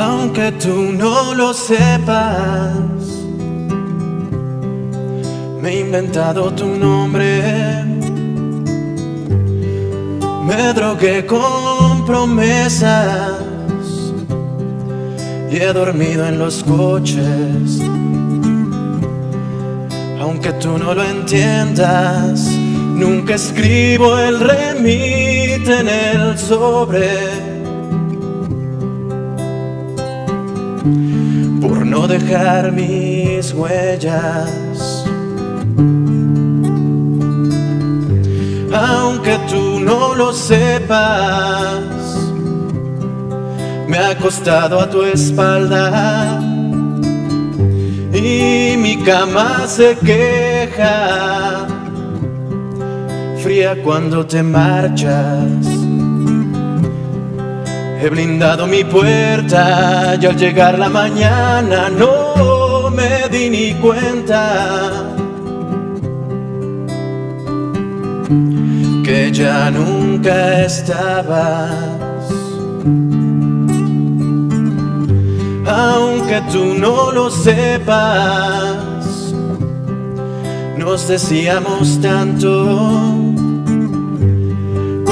Aunque tú no lo sepas, me he inventado tu nombre. Me drogué con promesas y he dormido en los coches. Aunque tú no lo entiendas, nunca escribo el remite en el sobre. Por no dejar mis huellas. Aunque tú no lo sepas, me ha acostado a tu espalda y mi cama se queja, fría cuando te marchas. He blindado mi puerta y al llegar la mañana no me di ni cuenta que ya nunca estabas. Aunque tú no lo sepas, nos decíamos tanto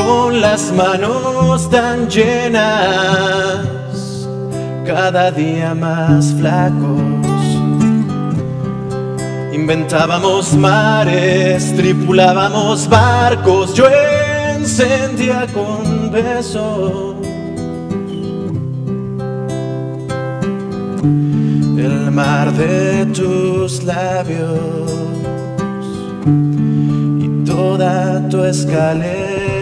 con las manos tan llenas, cada día más flacos. Inventábamos mares, tripulábamos barcos, yo encendía con besos. El mar de tus labios y toda tu escalera